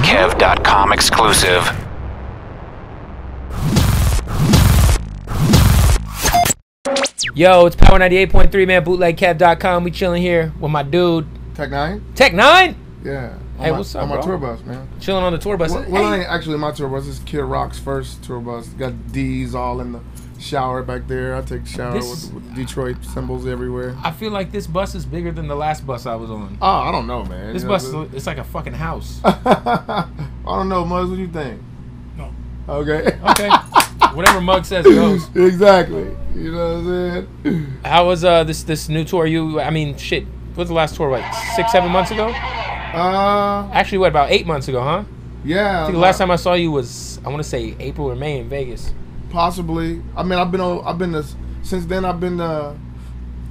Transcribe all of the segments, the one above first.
BootlegKev.com exclusive. Yo, it's Power 98.3, man. Bootleg BootlegKev.com. We chilling here with my dude, Tech N9ne? Tech N9ne. Yeah. On Hey, my, what's up, On my bro? tour bus, man. Chilling on the tour bus. Well, well Hey, ain't actually my tour bus. It's Kid Rock's first tour bus. Got D's all in the shower back there. I take a shower with, with Detroit symbols everywhere. I feel like this bus is bigger than the last bus I was on. Oh, I don't know, man. This You know, bus, is, it's like a fucking house. I don't know, Muzz. What do you think? No. Okay. Okay. Whatever Mug says goes. exactly. You know what I'm saying? How was uh this this new tour? You, I mean, shit. What was the last tour? Like six, seven months ago? Uh, Actually, what about eight months ago, huh? yeah. I think the last time I saw you was I want to say April or May in Vegas. Possibly. I mean, I've been on. I've been to, since then. I've been to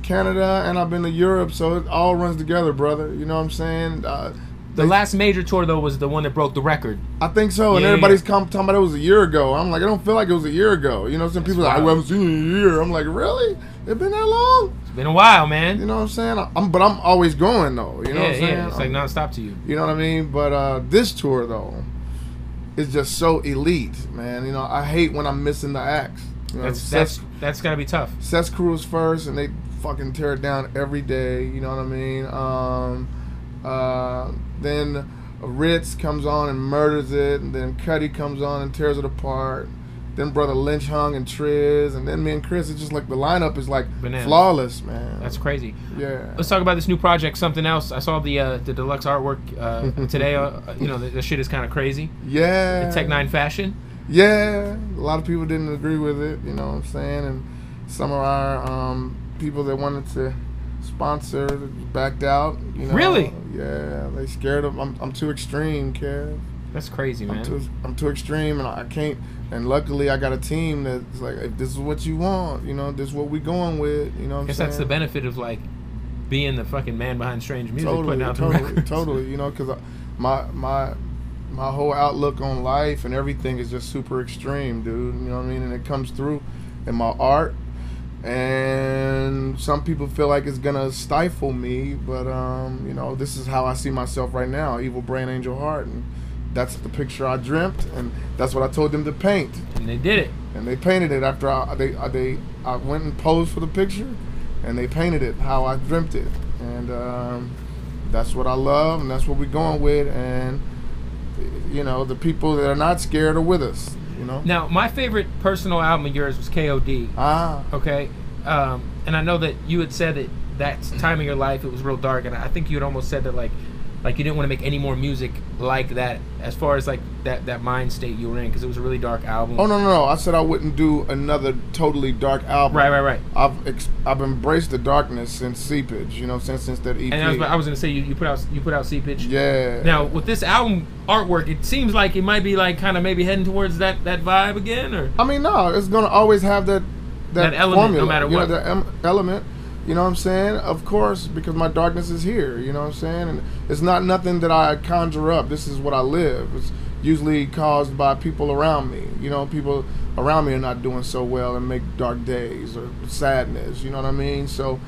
Canada and I've been to Europe, so it all runs together, brother. You know what I'm saying? Uh, The last major tour though was the one that broke the record. I think so, and everybody's yeah. come talking about it was a year ago. I'm like, I don't feel like it was a year ago. You know, some people are like. I haven't seen in a year. I'm like, really? It been that long? It's been a while, man. You know what I'm saying? I'm, but I'm always going though. You know yeah, what I'm saying? yeah. It's like nonstop to you. You know what I mean? But uh, this tour though is just so elite, man. You know, I hate when I'm missing the acts. You know, That's that's that's gotta be tough. CES Cru is first, and they fucking tear it down every day. You know what I mean? Um, uh, then Rittz comes on and murders it, and then Cuddy comes on and tears it apart. Then Brotha Lynch Hung and Triz, and then me and Chris. It's just like the lineup is like Bananas. flawless, man. That's crazy. yeah. Let's talk about this new project. Something else. I saw the uh, the deluxe artwork uh, today. Uh, you know, the, the shit is kind of crazy. Yeah. The Tech N9ne fashion. Yeah, a lot of people didn't agree with it. You know what I'm saying? And some of our um, people that wanted to sponsor backed out. You know? Really? Yeah, they scared of. I'm, I'm too extreme, Kev. That's crazy, man. I'm too, I'm too extreme, and I can't. And luckily, I got a team that's like, if this is what you want, you know, this is what we going with. You know what I I'm guess saying? that's the benefit of like being the fucking man behind strange music, totally, putting out the totally, records. totally. You know, because my my my whole outlook on life and everything is just super extreme, dude. You know what I mean? And it comes through in my art. And some people feel like it's gonna stifle me, but um, you know, this is how I see myself right now: evil brain, angel heart, and that's the picture I dreamt, and that's what I told them to paint. And they did it. And they painted it after I they I, they I went and posed for the picture, and they painted it how I dreamt it, and um, that's what I love, and that's what we're going with, and you know the people that are not scared are with us, you know. Now, my favorite personal album of yours was KOD. Ah, Okay, um, and I know that you had said that that time of your life it was real dark, and I think you had almost said that like, like you didn't want to make any more music like that, as far as like that that mind state you were in, because it was a really dark album. oh no no no! I said I wouldn't do another totally dark album. Right, right, right. I've ex- I've embraced the darkness since Seepage, you know, since since that EP. And I was, I was gonna say you, you put out you put out Pitch. yeah. Now with this album artwork, it seems like it might be like kind of maybe heading towards that that vibe again, or I mean, no, it's gonna always have that that, That element, no formula, matter you know, what. that em- element. You know what I'm saying? Of course, because my darkness is here. You know what I'm saying? And it's not nothing that I conjure up. This is what I live. It's usually caused by people around me. You know, people around me are not doing so well and make dark days or sadness. You know what I mean? So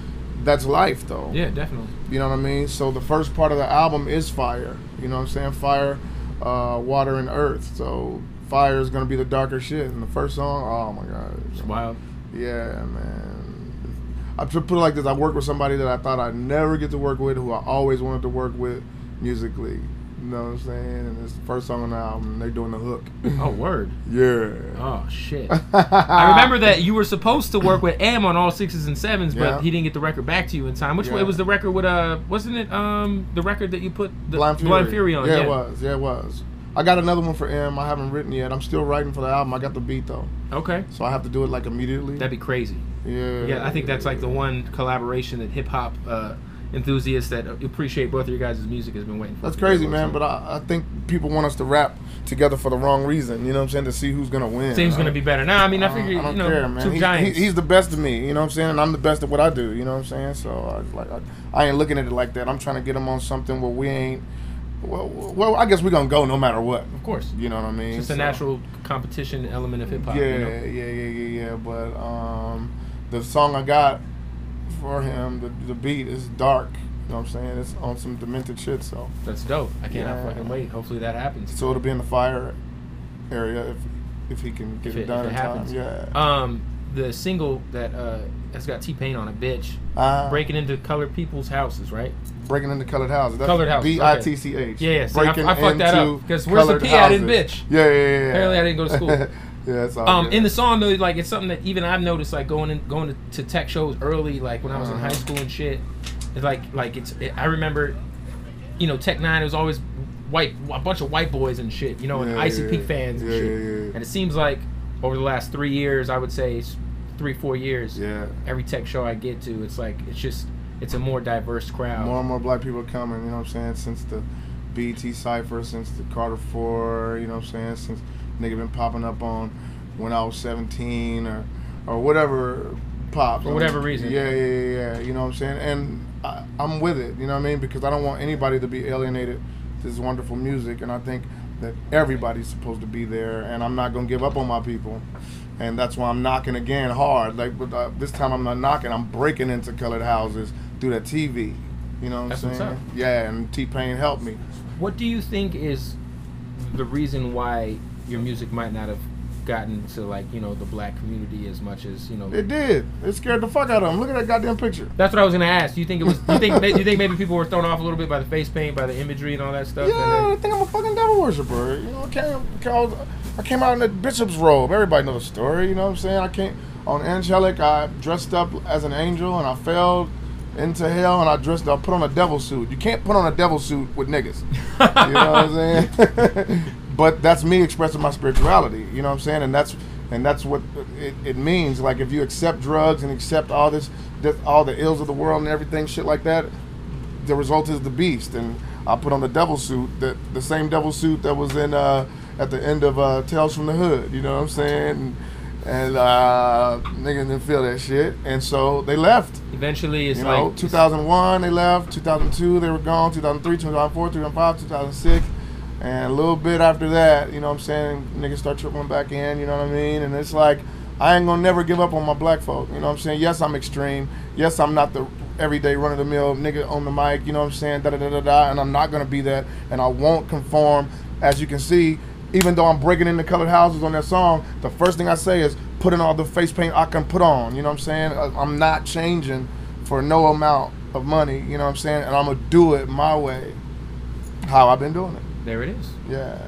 that's life, though. yeah, definitely. You know what I mean? So the first part of the album is fire. You know what I'm saying? Fire, uh, water, and earth. So fire is gonna be the darker shit. And the first song, oh my god, It's wild. yeah, man. I put it like this: I work with somebody that I thought I'd never get to work with, who I always wanted to work with musically. You know what I'm saying? And it's the first song on the album. and They're doing the hook. Oh word. yeah. Oh shit. I remember that you were supposed to work with Em on all sixes and sevens, but Yeah. he didn't get the record back to you in time. Which Yeah. it was the record with uh wasn't it um the record that you put the Blind Fury. on? Yeah, it was. Yeah, it was. I got another one for Em. I haven't written yet. I'm still writing for the album. I got the beat though, Okay. so I have to do it like immediately. That'd be crazy. Yeah. Yeah, I think that's like the one collaboration that hip hop uh, enthusiasts that appreciate both of your guys' music has been waiting for. That's crazy, man. But I, I think people want us to rap together for the wrong reason. You know what I'm saying? To see who's gonna win. Seems gonna be better. Now, I mean, I I figure I don't you know care, man. two He- giants. he- he's the best of me. You know what I'm saying? And I'm the best at what I do. You know what I'm saying? So I like, I, I ain't looking at it like that. I'm trying to get him on something where we ain't. Well, well, I guess we're gonna go no matter what. of course. You know what I mean? Just a So- natural competition element of hip hop. Yeah, you know? yeah, yeah, yeah, yeah. But um, the song I got for him, the the beat is dark. You know what I'm saying? It's on some demented shit. So That's dope. I cannot Yeah. fucking wait. Hopefully that happens. so it'll be in the fire area if if he can get If it, it- done if in it time. Yeah. Um, the single that uh has got T-Pain on it, bitch, Uh, breaking into colored people's houses, right? breaking into colored houses. That's Colored houses, B I T C H. Yeah, yeah, see, I- Breaking I fucked that up, because where's the P at in bitch? Yeah, yeah, yeah. yeah. Apparently I didn't go to school. yeah, that's all Um, good. in the song though, like it's something that even I've noticed, like going in, going to, to tech shows early, like when I was in Uh-huh. high school and shit. It's like like it's. It, I remember, you know, Tech N9ne. It was always white, a bunch of white boys and shit. You know, and Yeah, Icy yeah, Peak fans and shit. And it seems like over the last three years, I would say three four years. yeah. Every tech show I get to, it's like it's just it's a more diverse crowd. More and more black people coming, you know what I'm saying, since the BT Cypher, since the Carter 4, you know what I'm saying, since nigga been popping up on when I was 17 or or whatever pops. For whatever reason. Yeah, yeah, yeah, yeah, you know what I'm saying? And I, I'm with it, you know what I mean? Because I don't want anybody to be alienated to this wonderful music, and I think that everybody's supposed to be there, and I'm not going to give up on my people. And that's why I'm knocking again hard. Like but, uh, this time, I'm not knocking. I'm breaking into colored houses through the TV. You know what That's I'm what's saying? up. Yeah, and T-Pain helped me. What do you think is the reason why your music might not have gotten to like you know the black community as much as you know? It did. It scared the fuck out of them. Look at that goddamn picture. That's what I was gonna ask. You think it was? You think? do you think maybe people were thrown off a little bit by the face paint, by the imagery and all that stuff? Yeah, uh, I think I'm a fucking devil worshiper. You know, I came, I I came out in a bishop's robe. Everybody knows the story. You know what I'm saying? I came on Anghellic. I dressed up as an angel, and I fell into hell, and I dressed. I put on a devil suit. You can't put on a devil suit with niggas. You know what I'm saying? but that's me expressing my spirituality. You know what I'm saying? And that's and that's what it, it means. Like if you accept drugs and accept all this, this, all the ills of the world and everything, shit like that, the result is the beast. And I put on the devil suit, that the same devil suit that was in uh, at the end of uh, Tales from the Hood. You know what I'm saying? And, and uh, niggas didn't feel that shit, and so they left. eventually, it's You know, like 2001 they left, 2002 they were gone, 2003, 2004, 2005, 2006, and a little bit after that, you know what I'm saying, niggas start tripping back in, you know what I mean? And it's like, I ain't gonna never give up on my black folk, you know what I'm saying? Yes, I'm extreme. Yes, I'm not the everyday run of the mill nigga on the mic, you know what I'm saying? Da da da da da, and I'm not gonna be that, and I won't conform. As you can see, even though I'm breaking into colored houses on that song, the first thing I say is put in all the face paint I can put on. You know what I'm saying? I'm not changing for no amount of money. You know what I'm saying? And I'm gonna do it my way, how I've been doing it. There it is. Yeah.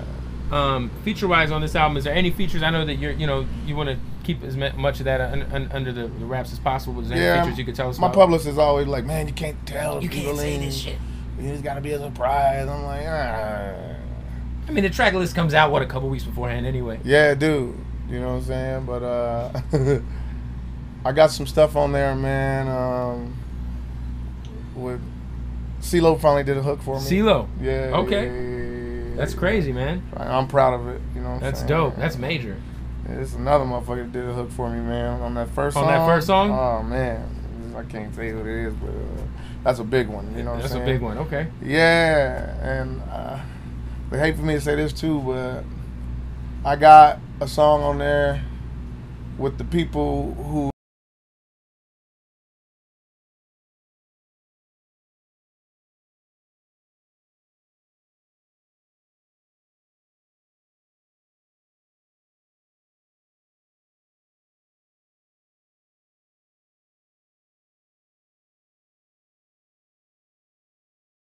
Um, feature wise on this album, is there any features? I know that you're you know you want to keep as much of that un, un, under the, the wraps as possible. But is there any features you could tell us My about? publicist is always like, man, you can't tell. You can't say this shit. It's gotta be a surprise. I'm like, ah. I mean, the track list comes out what a couple weeks beforehand anyway. Yeah, dude. You know what I'm saying? But uh I got some stuff on there, man. Um with CeeLo finally did a hook for me. CeeLo. Yeah. Okay. yeah, yeah, yeah, That's crazy, man. I'm proud of it. You know what That's saying? dope. That's major. Yeah, There's another motherfucker that did a hook for me, man, on that first On song. that first song? Oh man, I can't tell you what it is, but uh, that's a big one. You know what That's a big one. Okay. Yeah, and uh, they hate for me to say this too, but I got a song on there with the people who